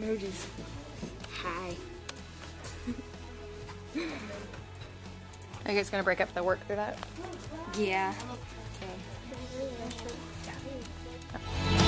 Emojis. Hi. Are you guys gonna break up the work through that? Yeah. Okay. Yeah.